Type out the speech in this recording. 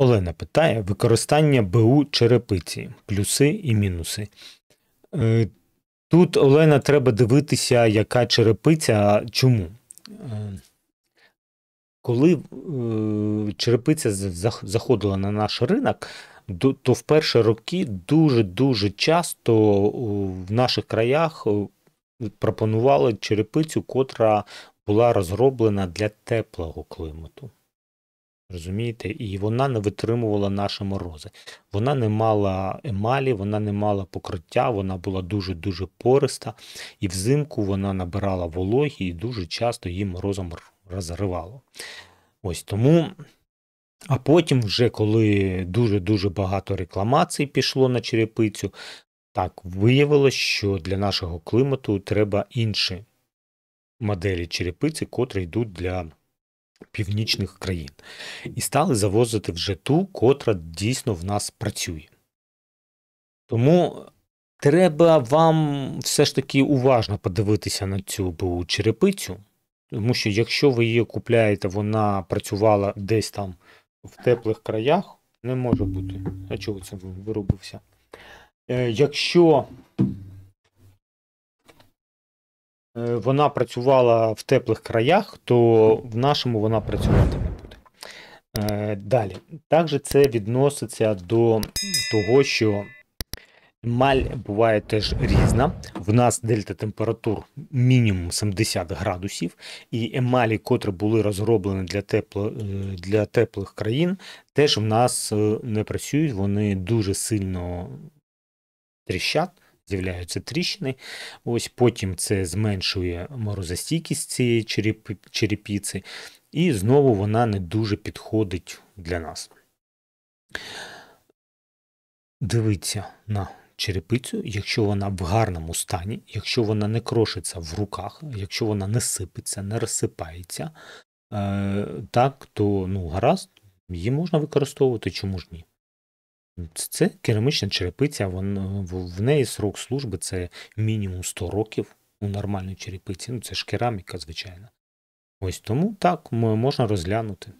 Олена питає: використання БУ черепиці, плюси і мінуси. Е, тут, Олена, треба дивитися, яка черепиця. Чому? Е, коли е, черепиця заходила на наш ринок, то в перші роки дуже-дуже часто в наших краях пропонували черепицю, котра була розроблена для теплого клімату. Розумієте? І вона не витримувала наші морози. Вона не мала емалі, вона не мала покриття, вона була дуже-дуже пориста, і взимку вона набирала вологі і дуже часто її морозом розривало. Ось тому. А потім, вже коли дуже-дуже багато рекламацій пішло на черепицю, так виявилось, що для нашого клімату треба інші моделі черепиці, котрі йдуть для північних країн. І стали завозити вже ту, котра дійсно в нас працює. Тому треба вам все ж таки уважно подивитися на цю БУ черепицю, тому що якщо ви її купляєте, вона працювала десь там в теплих краях, не може бути. А чого це виробився? Е, якщо вона працювала в теплих краях, то в нашому вона працювати не буде. Е, далі. Також це відноситься до того, що емаль буває теж різна. В нас дельта температур мінімум 70 градусів, і емалі, котрі були розроблені для тепло, е, для теплих країн, теж в нас не працюють, вони дуже сильно тріщать з'являються тріщини. Ось Потім це зменшує морозостійкість цієї черепіці, і знову вона не дуже підходить для нас. Дивіться на черепицю, якщо вона в гарному стані, якщо вона не крошиться в руках, якщо вона не сипеться, не розсипається, е, так, то ну, гаразд, її можна використовувати, чому ж ні. Це керамічна черепиця, вон, в неї срок служби це мінімум 100 років у нормальній черепиці. Ну, це ж кераміка, звичайно. Ось тому так можна розглянути.